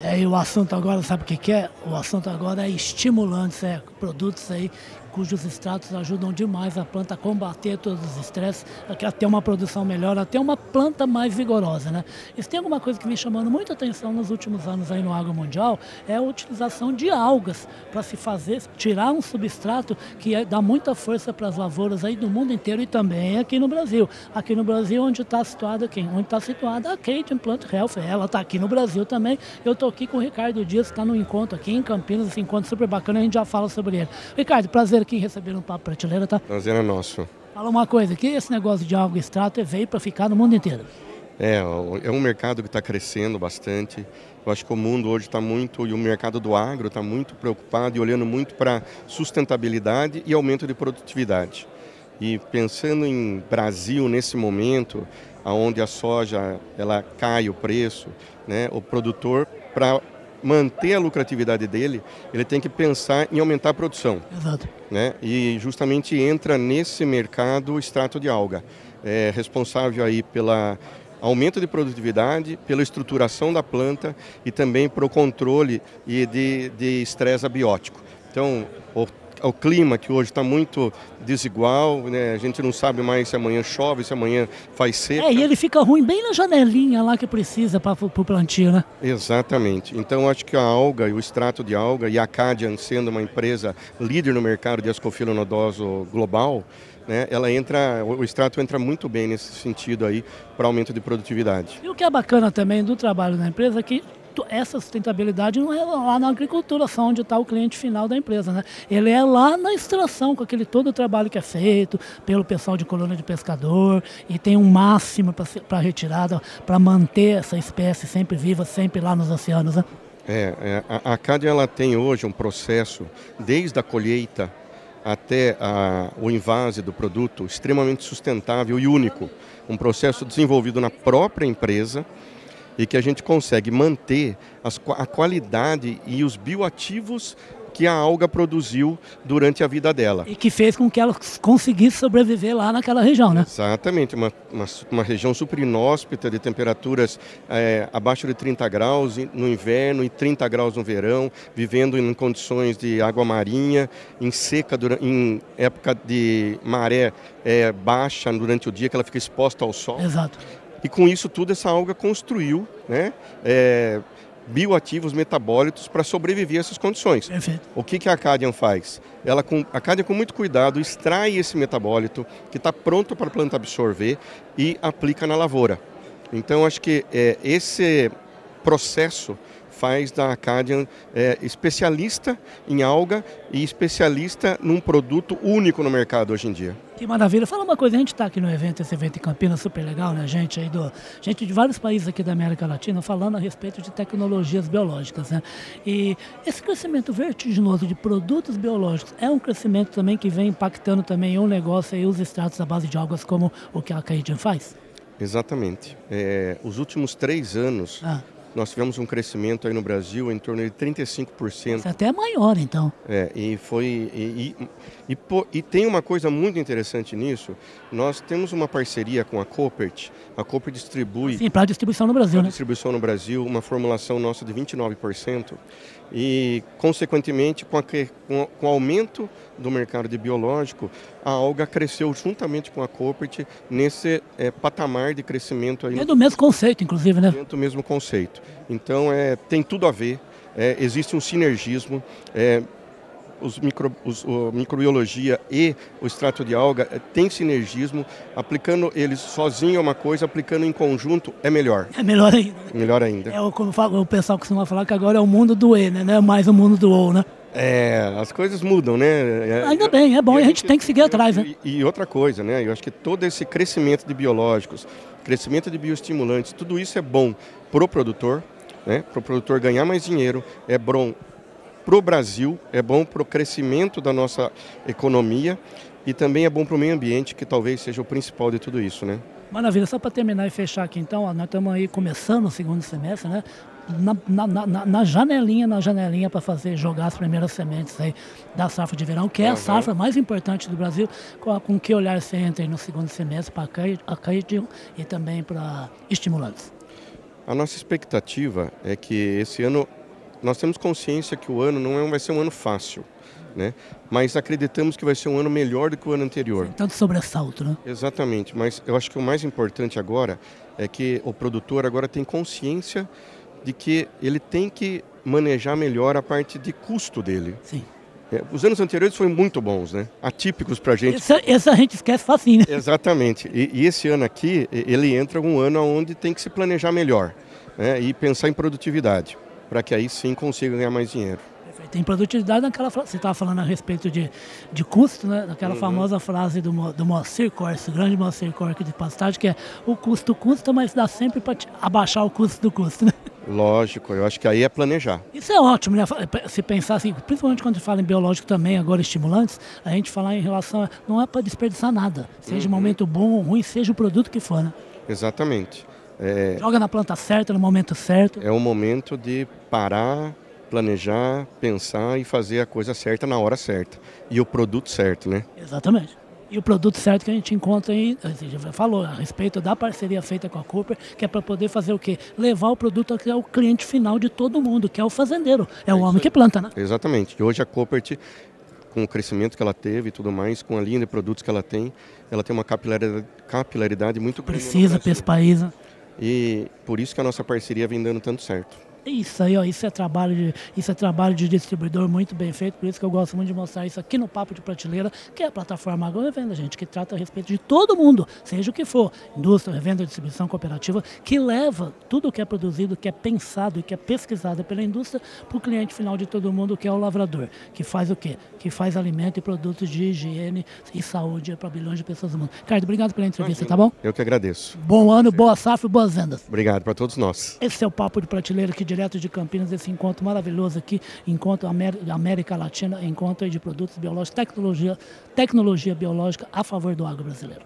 É, e o assunto agora, sabe o que, que é? O assunto agora é estimulantes, é produtos aí cujos extratos ajudam demais a planta a combater todos os estresses, a ter uma produção melhor, a ter uma planta mais vigorosa. Né? Isso tem alguma coisa que vem chamando muita atenção nos últimos anos aí no agro mundial, é a utilização de algas para se fazer, tirar um substrato que é, dá muita força para as lavouras aí do mundo inteiro e também aqui no Brasil. Aqui no Brasil, onde está situada quem? Onde está situada a Kate Plant Health, ela está aqui no Brasil também. Eu estou aqui com o Ricardo Dias, está no encontro aqui em Campinas, esse encontro super bacana, a gente já fala sobre ele. Ricardo, prazer aqui receber um papo prateleira, tá? Prazer é nosso. Fala uma coisa, que esse negócio de algo extrato veio para ficar no mundo inteiro. É, é um mercado que está crescendo bastante. Eu acho que o mundo hoje está muito, e o mercado do agro está muito preocupado e olhando muito para sustentabilidade e aumento de produtividade. E pensando em Brasil nesse momento, onde a soja ela cai o preço, né, o produtor para manter a lucratividade dele, ele tem que pensar em aumentar a produção. Exato. Né? E justamente entra nesse mercado o extrato de alga. É responsável aí pela aumento de produtividade, pela estruturação da planta e também para o controle de estresse abiótico. Então, o ao clima que hoje está muito desigual, né? A gente não sabe mais se amanhã chove, se amanhã faz seca. É, e ele fica ruim bem na janelinha lá que precisa para o plantio, né? Exatamente. Então acho que a alga e o extrato de alga e a Cadian sendo uma empresa líder no mercado de ascofilo nodoso global, né, ela entra, o extrato entra muito bem nesse sentido aí para aumento de produtividade. E o que é bacana também do trabalho da empresa é que essa sustentabilidade não é lá na agricultura, só onde está o cliente final da empresa, né? Ele é lá na extração, com aquele todo o trabalho que é feito pelo pessoal de colônia de pescador e tem um máximo para retirada, para manter essa espécie sempre viva, sempre lá nos oceanos, né? É, é a, a Cádia ela tem hoje um processo, desde a colheita até a, o invase do produto, extremamente sustentável e único. Um processo desenvolvido na própria empresa, e que a gente consegue manter as, a qualidade e os bioativos que a alga produziu durante a vida dela. E que fez com que ela conseguisse sobreviver lá naquela região, né? Exatamente, uma, uma, uma região super inóspita, de temperaturas é, abaixo de 30 graus no inverno e 30 graus no verão, vivendo em condições de água marinha, em seca, durante, em época de maré é, baixa durante o dia, que ela fica exposta ao sol. Exato. E com isso tudo, essa alga construiu né, é, bioativos metabólitos para sobreviver a essas condições. Perfeito. O que, que a Acadian faz? Ela, com, a Acadian, com muito cuidado, extrai esse metabólito que está pronto para a planta absorver e aplica na lavoura. Então, acho que é, esse processo faz da Acadian é, especialista em alga e especialista num produto único no mercado hoje em dia. Que maravilha. Fala uma coisa, a gente está aqui no evento, esse evento em Campinas, super legal, né? Gente aí do. Gente de vários países aqui da América Latina falando a respeito de tecnologias biológicas, né? E esse crescimento vertiginoso de produtos biológicos é um crescimento também que vem impactando também o negócio e os extratos à base de algas como o que a Caidian faz? Exatamente. É, os últimos três anos, ah nós tivemos um crescimento aí no Brasil em torno de 35%. Isso é até maior, então. É, e foi. E, e, e, e, tem uma coisa muito interessante nisso. Nós temos uma parceria com a Copert. A Copert distribui. Sim, para distribuição no Brasil, né? distribuição no Brasil, uma formulação nossa de 29%. E, consequentemente, com, a, com, o aumento do mercado de biológico, a alga cresceu juntamente com a Copert nesse é, patamar de crescimento. Aí é do mesmo conceito, inclusive, né? Do mesmo conceito. Então, é, tem tudo a ver. É, existe um sinergismo. É, os micro, os, a microbiologia e o extrato de alga é, tem sinergismo, aplicando eles sozinho é uma coisa, aplicando em conjunto é melhor. É melhor ainda. Melhor ainda. É como o pessoal costuma falar que agora é o mundo do E, né? Não é mais o mundo do O, né? É, as coisas mudam, né? É, ainda bem, é bom, e a gente, tem que seguir atrás, né? E, e outra coisa, né? Eu acho que todo esse crescimento de biológicos, crescimento de bioestimulantes, tudo isso é bom para o produtor, né? para o produtor ganhar mais dinheiro, é bom para o Brasil, é bom para o crescimento da nossa economia e também é bom para o meio ambiente, que talvez seja o principal de tudo isso, né? Maravilha, só para terminar e fechar aqui então, ó, nós estamos aí começando o segundo semestre, né? Na, na, na, na janelinha, na janelinha para fazer jogar as primeiras sementes aí da safra de verão, que é a safra mais importante do Brasil. Com, com que olhar você entra aí no segundo semestre para a Caidium e também para estimulantes? A nossa expectativa é que esse ano nós temos consciência que o ano não é, vai ser um ano fácil, né? Mas acreditamos que vai ser um ano melhor do que o ano anterior. Sem tanto sobressalto, né? Exatamente, mas eu acho que o mais importante agora é que o produtor agora tem consciência de que ele tem que manejar melhor a parte de custo dele. Sim. É, os anos anteriores foram muito bons, né? Atípicos para a gente. Esse, esse, a gente esquece facinho, né? Exatamente. E, e, esse ano aqui, ele entra um ano onde tem que se planejar melhor né? e pensar em produtividade, para que aí sim consiga ganhar mais dinheiro. Tem produtividade naquela você estava falando a respeito de, de custo, né? Daquela uhum. famosa frase do, do Moacir Corse, grande Moacir Corse de pastagem, que é o custo custa, mas dá sempre para abaixar o custo do custo, né? Lógico, eu acho que aí é planejar. Isso é ótimo, né? Se pensar assim, principalmente quando fala em biológico também, agora estimulantes, a gente falar em relação a, não é para desperdiçar nada, seja uhum. um momento bom ou ruim, seja o produto que for, né? Exatamente. É... Joga na planta certa, no momento certo. É o momento de parar, planejar, pensar e fazer a coisa certa na hora certa. E o produto certo, né? Exatamente. E o produto certo que a gente encontra aí, a gente já falou a respeito da parceria feita com a Cooper, que é para poder fazer o quê? Levar o produto ao cliente final de todo mundo, que é o fazendeiro, é, é o homem que planta, né? Exatamente. E hoje a Cooper, com o crescimento que ela teve e tudo mais, com a linha de produtos que ela tem, ela tem uma capilaridade, capilaridade muito grande. Precisa, pespaísa. E por isso que a nossa parceria vem dando tanto certo. Isso aí, ó, isso é trabalho de, isso é trabalho de distribuidor muito bem feito, por isso que eu gosto muito de mostrar isso aqui no Papo de Prateleira, que é a plataforma Agro gente, que trata a respeito de todo mundo, seja o que for, indústria, revenda, distribuição cooperativa, que leva tudo o que é produzido, que é pensado e que é pesquisado pela indústria para o cliente final de todo mundo, que é o lavrador, que faz o quê? Que faz alimento e produtos de higiene e saúde para bilhões de pessoas no mundo. Ricardo, obrigado pela entrevista, tá bom? Eu que agradeço. Bom ano, boa safra e boas vendas. Obrigado para todos nós. Esse é o Papo de Prateleira aqui direto de Campinas, esse encontro maravilhoso aqui, encontro América Latina, encontro de produtos biológicos, tecnologia, tecnologia biológica a favor do agro brasileiro.